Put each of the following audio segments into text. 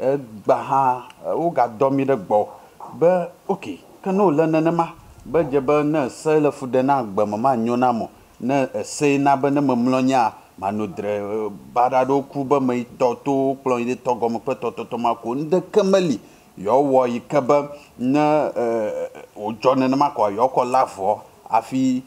egba hã wogadɔ mi ɖe gbɔ be ok ke ne wòle nenema be dze be ne ese le fu ɖe na agbeme ma nyo na mɔ ne ese na be ne memlɔ nya mano dre baɖa ɖewo ku be me yi tɔto kplɔ yi ɖe tɔgɔme kple tɔtɔtɔ ma ko ŋdeke meli yewoawɔ yi ke be ne wodzɔ e, nenema kɔ yewoakɔ la avɔ hafi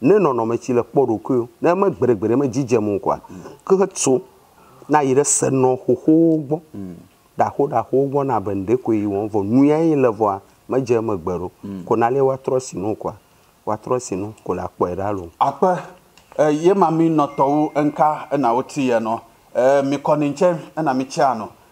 ne nɔnɔmetsi le kpɔ ɖokuiwo ne me gbeɖegbeɖe me dzidzem o koa ke tso na yi ɖe senɔ xoxowo gbɔ ɖaxo ɖaxowo gbɔ na be ŋɖe koe wɔm vɔ nuyae le vɔa medze megbe ɖo mm. ko na lia woatrɔ si nu koa woatrɔ si nu ko le akpɔe ɖa lo. aƒe e, ye ma mi nɔtɔwo ŋka ena wo ti yɛ nɔ e, mi kɔ ni ntse ena mi tsi anɔ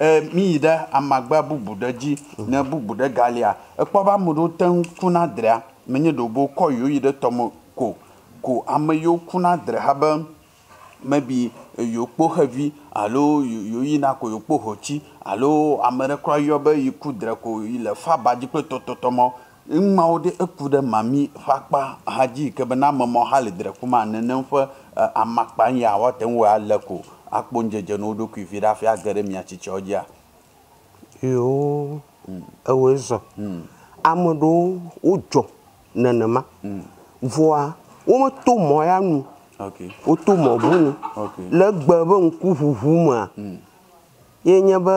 ɛɛ miyi dɛ amagba bubu dɛ dzi ne bubu dɛ galia ekpɔ ba mu do te ŋku na drea menye ɖobo kɔ yewo yi ɖe tɔme ko ko ame yiwo kuna dre ha be mebi eh, yewo kpo xevi alo yewo yina ko yewo kpo hotsi alo ame ɖe kura yɔ be yiku dre ko yi le fa ba dzi kple tɔtɔtɔmɔ ŋmawo ɖe eku ɖe mami ƒe akpa hadzi yi ke bena amemɔ hã le drekuma nenem ƒe eh, amakpa ya woate ŋu alé ko akpɔ nudzedze na wo ɖokui vi ɖe hafi age ɖe miatsitsiawo dzia. yoo hmm. ewoe zɔ hmm. ame ɖewo wodzɔ nenema vɔa wometo mɔ ya nu woto mɔ bu nu le gbe be ŋkuʋuʋu mea ye nye be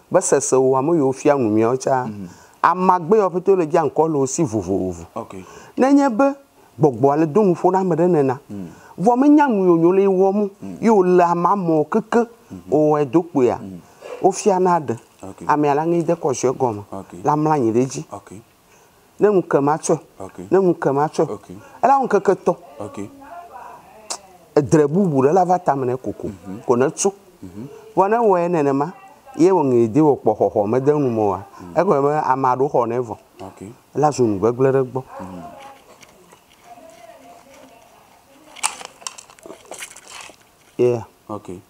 be sesewo ame yiwo fia numiawo tsa mhm. amagbe yawo pete le dzi aŋkɔ le wo si vovovo nenye be gbɔgbɔ ale do nuƒo na ame ɖe nena. Mm vɔ menya nyonyo le wɔm ye wòle ama mɔ keke wòwɔe do kpoea wofiana ɖe amea la ŋe de kɔ gɔme la mla anyi ɖe dzi ne ŋu ke ma tsɔe ne ŋu ke ma tsɔe ela ŋu keke tɔ edre bubu ɖe la va tame ne koko ko ne tso vɔ ne wɔe nenema ye wɔ ŋe de wɔ kpɔ xɔxɔ mede nu me oa egɔme be ame aɖewo xɔ ne vɔ la zu nu gbegblẽ ɖe gbɔ. Yeah. Okay.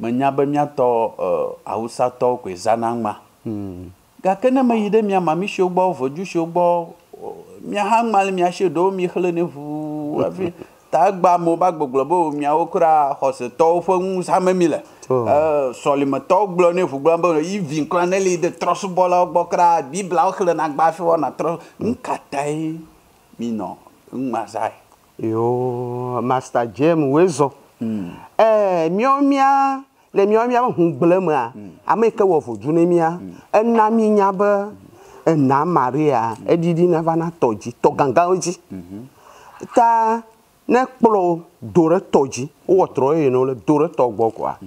menya be miatɔ awusatɔwo koe zana ŋma gake ne meyi ɖe mia mami siwo gbɔ vodu siwo gbɔ mia hã ŋmali mia si ɖewo mi xlẽ ne ʋuu hafi ta gba amewo ba gbɔgblɔ be miawo kura xɔsetɔwo ƒe ŋusẽ mi le oh. eh, sɔlimetɔwo gblɔ ne ʋu gblɔm be yi vi nkura ne li de trɔsubɔlawo gbɔ kura biblawo xlẽ na gba hafi wɔna trɔ nukatae mi nɔ ŋmaza yoo master james wezɔ ɛɛ hmm. eh, miɔ le miawo miabe hugble mea ame ke wɔ vodu ne mia ena mi nya be ena maria edidi na vana toji, tɔ gãgãwo dzi ta ne kplɔ toji, ɖe tɔ dzi wowɔ trɔ eye ne wole do ɖe tɔ gbɔ koa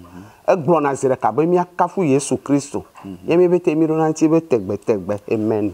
egblɔna zi ɖeka be miakafu yesu kristo ye mi pete mi ɖona ŋuti be tegbetegbe amen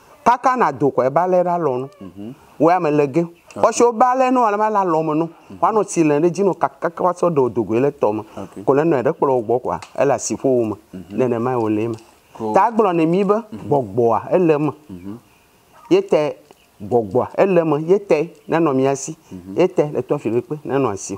Kaka na do kɔ eba lɛ ɖe alɔ no. Wo ya me le ge. Kɔsi wo ba lɛ no alema le alɔme no. Woanɔ tsi le ɖe dzi no kakaka woatsɔ ɖe wòdogoe le tɔme. Ko le nɔe ɖe kplɔ wo gbɔ kɔa ele asi ƒome. Nenema wòle eme. Ta gblɔ ne mi be gbɔgbɔa ele eme yete gbɔgbɔa ele me yete nenɔ miasi mhm. yete le tɔfi ɖe kpe nenɔ asi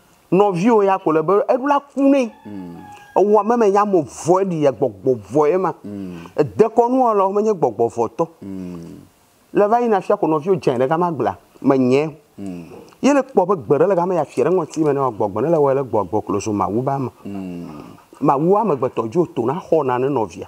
nɔviwo ya ko le be eɖula ku ne ewɔ mɛ me nya mo vɔe ɖi yɛ gbɔgbɔ vɔe ma hmm. dekɔnua lɔ menye gbɔgbɔ vɔtɔ hmm. le va yina fia kɔnɔviwo dzɛ ɖe gama gbla me nyɛ hmm. ye le kpɔ be gbe ɖe le gama ya fia ɖe ŋɔti me ne wa gbɔgbɔ ne le wɔe le gbɔgbɔ klozo mawu ba ma mawu amegbetɔ dzo tona xɔna ne nɔvia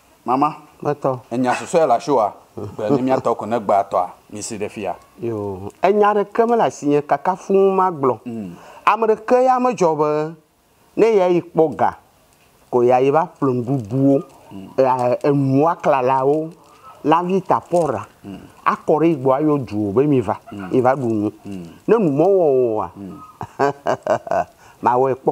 mama ɛnya soso yɛ lahyɛ wa bɛni mi atɔ ko ne gba atɔ a mi si ɖe fia. yoo enya ɖeke mele asi nye kaka fuu ma gblɔ mm. ame ɖeke ya medzɔ be ne ya yi kpɔ ga ko ya yi va ƒle nuɖuɖuwo. Eh, enua klalawo lavi tapɔra akɔ ɖe gbɔ ayɔ duwo be mi va eva mm. ɖu mm. nu ne numɔwɔwɔa mawɔe kpɔ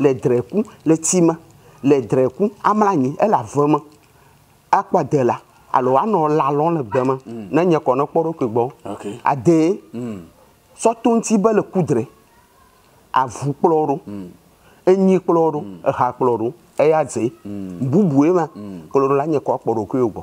le dreku le tsi me le dreku amla anyi ele ave me akpɔ de la alo anɔ la le gbe me mm. ne nye kɔ ne kpɔ ɖokui gbɔ ade mm. sɔto ŋuti be le kudre avu kplɔ ɖo mm. enyi kplɔ ɖo eha kplɔ ɖo eya ze bubue ma kplɔ la nye kɔ kpɔ ɖokui gbɔ.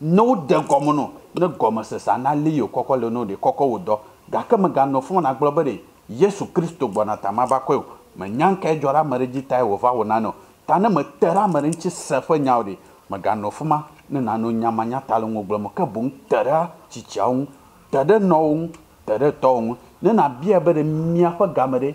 ne wo de no ne gɔmesese anali yiwo kɔkɔ le no ɖe kɔkɔ wò dɔ gake meganɔ fún na gblɔ be ɖe yesu kristo gbɔna ta ma e va kɔe o menya nkae dzɔ ɖe ame ɖe dzi tae wòva wò nanɔ ta ne mete ɖe ame ɖe ŋuti se ƒe nyawo ɖe meganɔ fún ma ne nanɔ nyamanya ta le ŋu gblɔm ke boŋ te ɖe tsitsiawo ŋu te ɖe nɔwo ŋu te ɖe tɔwo ŋu ne nabia be ɖe míaƒe game ɖe